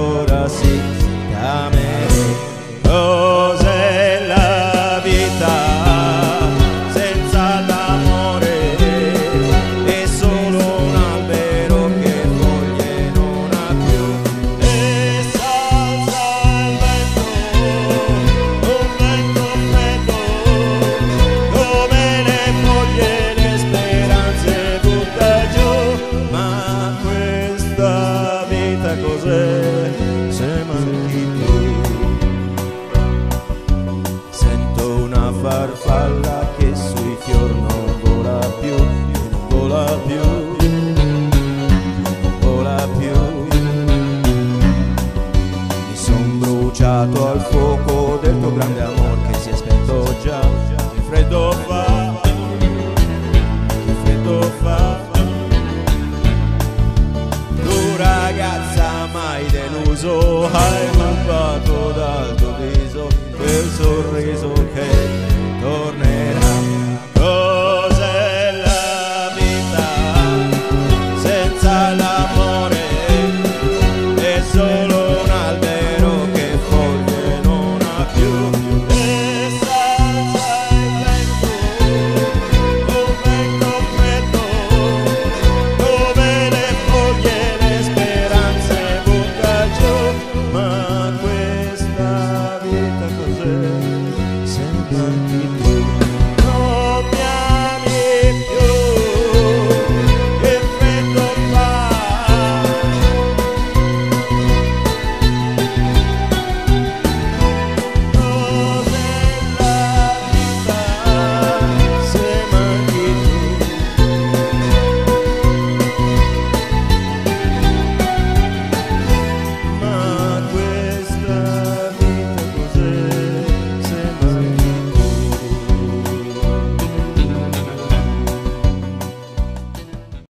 adoras y te. farfalla che sui fior non vola più, non vola più, non vola più. Mi son bruciato al fuoco del tuo grande amor che si è spento già, che freddo fa, che freddo fa. Tu ragazza mai deluso, hai rubato dal tuo viso quel sorriso